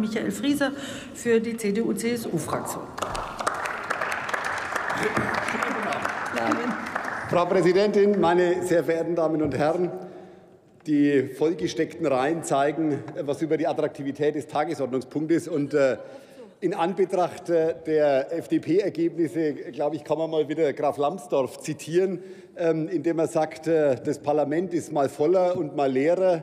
Michael Frieser für die CDU-CSU-Fraktion. Frau Präsidentin, meine sehr verehrten Damen und Herren! Die vollgesteckten Reihen zeigen etwas über die Attraktivität des Tagesordnungspunktes. Und äh, in Anbetracht äh, der FDP-Ergebnisse, glaube ich, kann man mal wieder Graf Lambsdorff zitieren, ähm, indem er sagt, äh, das Parlament ist mal voller und mal leerer.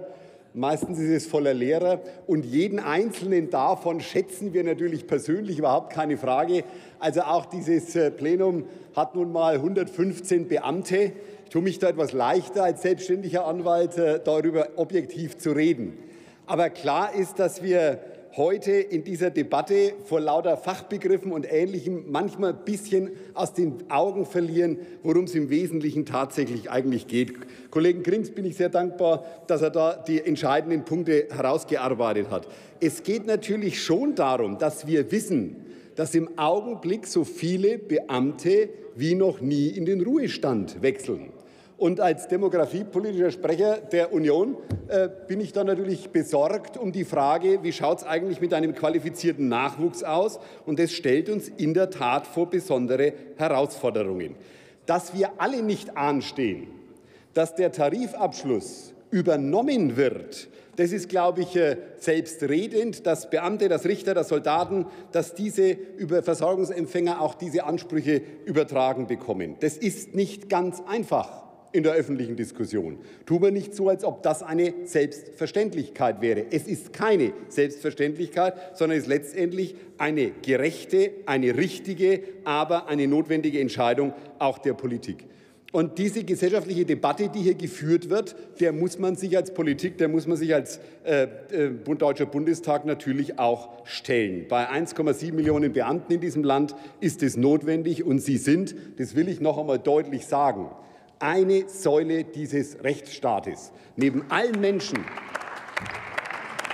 Meistens ist es voller Lehrer und jeden einzelnen davon schätzen wir natürlich persönlich, überhaupt keine Frage. Also auch dieses Plenum hat nun mal 115 Beamte. Ich tue mich da etwas leichter als selbstständiger Anwalt, äh, darüber objektiv zu reden. Aber klar ist, dass wir heute in dieser Debatte vor lauter Fachbegriffen und Ähnlichem manchmal ein bisschen aus den Augen verlieren, worum es im Wesentlichen tatsächlich eigentlich geht. Kollegen Grins bin ich sehr dankbar, dass er da die entscheidenden Punkte herausgearbeitet hat. Es geht natürlich schon darum, dass wir wissen, dass im Augenblick so viele Beamte wie noch nie in den Ruhestand wechseln. Und als demografiepolitischer Sprecher der Union äh, bin ich dann natürlich besorgt um die Frage, wie schaut es eigentlich mit einem qualifizierten Nachwuchs aus? Und das stellt uns in der Tat vor besondere Herausforderungen. Dass wir alle nicht anstehen, dass der Tarifabschluss übernommen wird, das ist, glaube ich, äh, selbstredend, dass Beamte, dass Richter, dass Soldaten, dass diese über Versorgungsempfänger auch diese Ansprüche übertragen bekommen. Das ist nicht ganz einfach in der öffentlichen Diskussion. Tun wir nicht so, als ob das eine Selbstverständlichkeit wäre. Es ist keine Selbstverständlichkeit, sondern es ist letztendlich eine gerechte, eine richtige, aber eine notwendige Entscheidung auch der Politik. Und diese gesellschaftliche Debatte, die hier geführt wird, der muss man sich als Politik, der muss man sich als äh, äh, Deutscher Bundestag natürlich auch stellen. Bei 1,7 Millionen Beamten in diesem Land ist es notwendig und sie sind, das will ich noch einmal deutlich sagen, eine Säule dieses Rechtsstaates. Neben allen Menschen,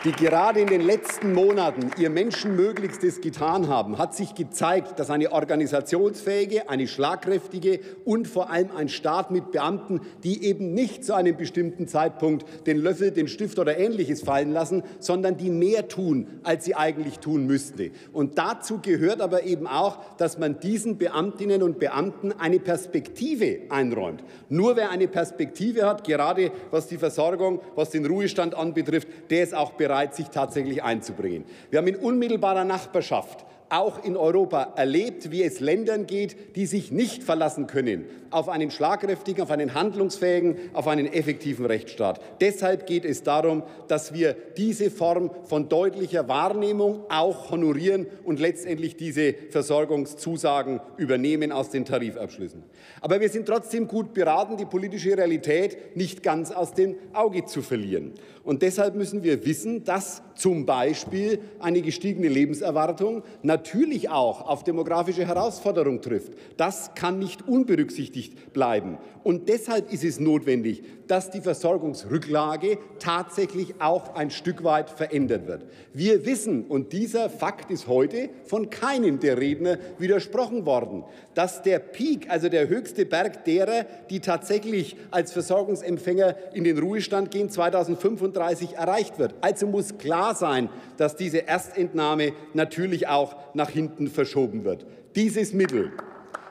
die gerade in den letzten Monaten ihr Menschenmöglichstes getan haben, hat sich gezeigt, dass eine organisationsfähige, eine schlagkräftige und vor allem ein Staat mit Beamten, die eben nicht zu einem bestimmten Zeitpunkt den Löffel, den Stift oder Ähnliches fallen lassen, sondern die mehr tun, als sie eigentlich tun müsste. Und dazu gehört aber eben auch, dass man diesen Beamtinnen und Beamten eine Perspektive einräumt. Nur wer eine Perspektive hat, gerade was die Versorgung, was den Ruhestand anbetrifft, der ist auch bereit, bereit, sich tatsächlich einzubringen. Wir haben in unmittelbarer Nachbarschaft auch in Europa erlebt, wie es Ländern geht, die sich nicht verlassen können auf einen schlagkräftigen, auf einen handlungsfähigen, auf einen effektiven Rechtsstaat. Deshalb geht es darum, dass wir diese Form von deutlicher Wahrnehmung auch honorieren und letztendlich diese Versorgungszusagen übernehmen aus den Tarifabschlüssen. Aber wir sind trotzdem gut beraten, die politische Realität nicht ganz aus dem Auge zu verlieren. Und deshalb müssen wir wissen, dass zum Beispiel eine gestiegene Lebenserwartung natürlich auch auf demografische Herausforderungen trifft. Das kann nicht unberücksichtigt bleiben. Und deshalb ist es notwendig, dass die Versorgungsrücklage tatsächlich auch ein Stück weit verändert wird. Wir wissen, und dieser Fakt ist heute von keinem der Redner widersprochen worden, dass der Peak, also der höchste Berg derer, die tatsächlich als Versorgungsempfänger in den Ruhestand gehen, 2035 erreicht wird. Also muss klar sein, dass diese Erstentnahme natürlich auch nach hinten verschoben wird. Dieses Mittel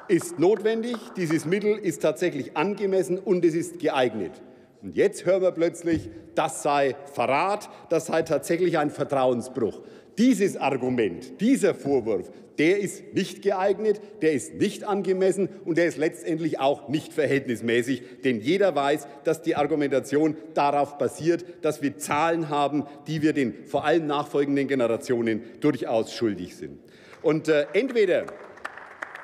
ist notwendig, dieses Mittel ist tatsächlich angemessen und es ist geeignet. Und jetzt hören wir plötzlich, das sei Verrat, das sei tatsächlich ein Vertrauensbruch. Dieses Argument, dieser Vorwurf, der ist nicht geeignet, der ist nicht angemessen und der ist letztendlich auch nicht verhältnismäßig. Denn jeder weiß, dass die Argumentation darauf basiert, dass wir Zahlen haben, die wir den vor allem nachfolgenden Generationen durchaus schuldig sind. Und äh, entweder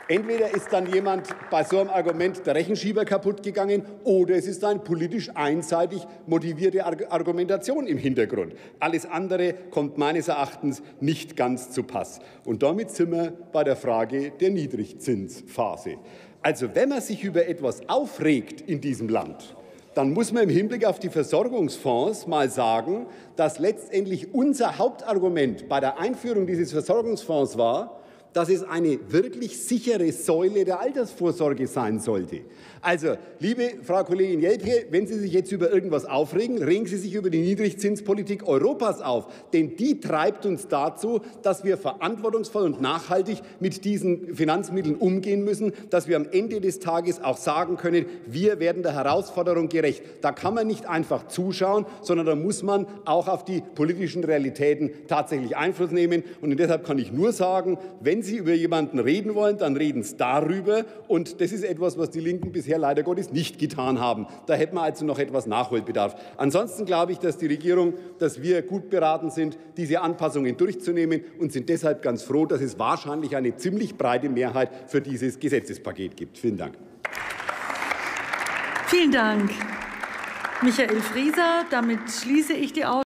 Entweder ist dann jemand bei so einem Argument der Rechenschieber kaputt gegangen oder es ist eine politisch einseitig motivierte Argumentation im Hintergrund. Alles andere kommt meines Erachtens nicht ganz zu Pass. Und damit sind wir bei der Frage der Niedrigzinsphase. Also wenn man sich über etwas aufregt in diesem Land, dann muss man im Hinblick auf die Versorgungsfonds mal sagen, dass letztendlich unser Hauptargument bei der Einführung dieses Versorgungsfonds war, dass es eine wirklich sichere Säule der Altersvorsorge sein sollte. Also, liebe Frau Kollegin Jelpke, wenn Sie sich jetzt über irgendwas aufregen, regen Sie sich über die Niedrigzinspolitik Europas auf. Denn die treibt uns dazu, dass wir verantwortungsvoll und nachhaltig mit diesen Finanzmitteln umgehen müssen, dass wir am Ende des Tages auch sagen können, wir werden der Herausforderung gerecht. Da kann man nicht einfach zuschauen, sondern da muss man auch auf die politischen Realitäten tatsächlich Einfluss nehmen. Und deshalb kann ich nur sagen, wenn Sie über jemanden reden wollen, dann reden Sie darüber. Und das ist etwas, was die Linken bisher leider Gottes nicht getan haben. Da hätten wir also noch etwas Nachholbedarf. Ansonsten glaube ich, dass die Regierung, dass wir gut beraten sind, diese Anpassungen durchzunehmen und sind deshalb ganz froh, dass es wahrscheinlich eine ziemlich breite Mehrheit für dieses Gesetzespaket gibt. Vielen Dank. Vielen Dank, Michael Frieser. Damit schließe ich die Aussprache.